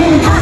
Hey,